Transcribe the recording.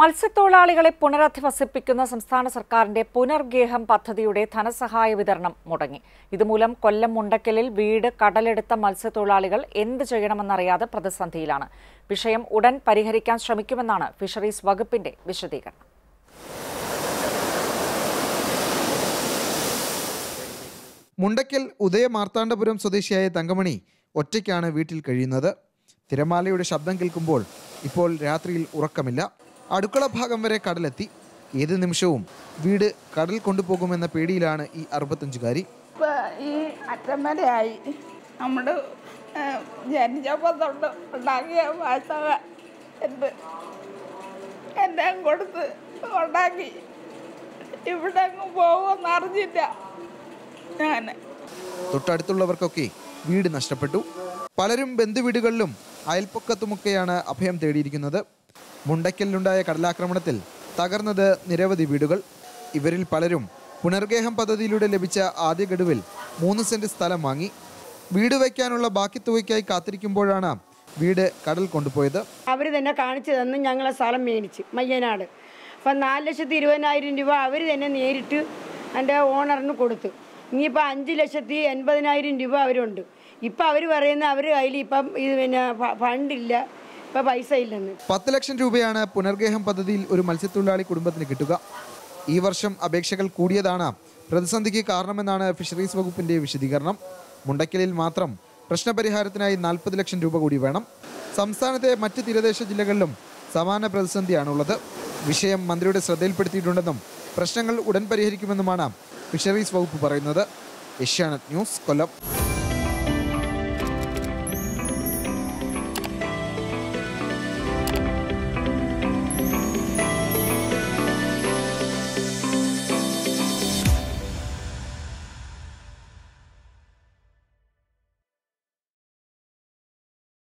മത്സ്യത്തൊഴിലാളികളെ പുനരധിവസിപ്പിക്കുന്ന സംസ്ഥാന സർക്കാരിന്റെ പുനർഗേഹം പദ്ധതിയുടെ ധനസഹായ വിതരണം മുടങ്ങി. ഇതുമൂലം കൊല്ലം മുണ്ടക്കലിൽ വീട് കടലെടുത്ത മത്സ്യത്തൊഴിലാളികൾ എന്ത് ചെയ്യണമെന്നറിയാതെ പ്രതിസന്ധിയിലാണ്. വിഷയം ഉടൻ പരിഹരിക്കാൻ ശ്രമിക്കുമെന്നാണ് ഫിഷറീസ് വകുപ്പിന്റെ വിശദീകരണം. മുണ്ടക്കൽ ഉദയ മാർത്താണ്ഡപുരം സ്വദേശിയായ തങ്കമണി ഒറ്റയ്ക്കാണ് വീട്ടിൽ കഴിയുന്നത്. തിരമാലയുടെ ശബ്ദം കേൾക്കുമ്പോൾ ഇപ്പോൾ രാത്രിയിൽ ഉറക്കമില്ല. അടുക്കള ഭാഗം വരെ കടലെത്തി. ഏത് നിമിഷവും വീട് കടൽ കൊണ്ടുപോകുമെന്ന പേടിയിലാണ് ഈ അറുപത്തഞ്ചുകാരി. ഈ അറ്റം വരെയായി നമ്മുടെ ജനിച്ചപ്പോൾ തൊട്ട് ഉണ്ടാക്കിയ വാസക എന്ത്? എല്ലാം കൊടുത്ത് ഉണ്ടാക്കി. ഇവിടെ അങ്ങ് പോകുമെന്ന് അറിഞ്ഞില്ല ഞാൻ തൊട്ടടുത്തുള്ളവർക്കൊക്കെ വീട് നഷ്ടപ്പെട്ടു. പലരും ബന്ധുവീടുകളിലും അയൽപ്പക്കത്തുമൊക്കെയാണ് അഭയം തേടിയിരിക്കുന്നത്. മുണ്ടയ്ക്കലിലുണ്ടായ കടലാക്രമണത്തിൽ തകർന്നത് നിരവധി വീടുകൾ. ഇവരിൽ പലരും പുനർഗേഹം പദ്ധതിയിലൂടെ ലഭിച്ച ആദ്യ ഗഡുവിൽ മൂന്ന് സെന്റ് സ്ഥലം വാങ്ങി. വീട് വയ്ക്കാനുള്ള ബാക്കി തുകയ്ക്കായി കാത്തിരിക്കുമ്പോഴാണ് വീട് കടൽ കൊണ്ടുപോയത്. അവർ തന്നെ കാണിച്ചു തന്ന് ഞങ്ങളെ സ്ഥലം മേടിച്ച് മയ്യനാട്. അപ്പം നാല് ലക്ഷത്തി ഇരുപതിനായിരം രൂപ അവർ തന്നെ നേരിട്ട് എന്റെ ഓണറിന് കൊടുത്തു. ഇനിയിപ്പോൾ അഞ്ച് ലക്ഷത്തി എൺപതിനായിരം രൂപ അവരുണ്ട്. ഇപ്പം അവർ പറയുന്ന അവർ കയ്യിൽ ഇപ്പം ഇത് പിന്നെ ഫണ്ടില്ല. പൈസ ഇല്ലെന്ന്. പത്ത് ലക്ഷം രൂപയാണ് പുനർഗേഹം പദ്ധതിയിൽ ഒരു മത്സ്യത്തൊഴിലാളി കുടുംബത്തിന് കിട്ടുക. ഈ വർഷം അപേക്ഷകൾ കൂടിയതാണ്. പ്രതിസന്ധിക്ക് കാരണമെന്നാണ് ഫിഷറീസ് വകുപ്പിന്റെ വിശദീകരണം. മുണ്ടക്കലിൽ മാത്രം പ്രശ്നപരിഹാരത്തിനായി നാൽപ്പത് ലക്ഷം രൂപ കൂടി വേണം. സംസ്ഥാനത്തെ മറ്റ് തീരദേശ ജില്ലകളിലും സമാന പ്രതിസന്ധിയാണുള്ളത്. വിഷയം മന്ത്രിയുടെ ശ്രദ്ധയിൽപ്പെടുത്തിയിട്ടുണ്ടെന്നും പ്രശ്നങ്ങൾ ഉടൻ പരിഹരിക്കുമെന്നുമാണ് ഫിഷറീസ് വകുപ്പ് പറയുന്നത്. ഏഷ്യാനെറ്റ് ന്യൂസ് കൊല്ലം.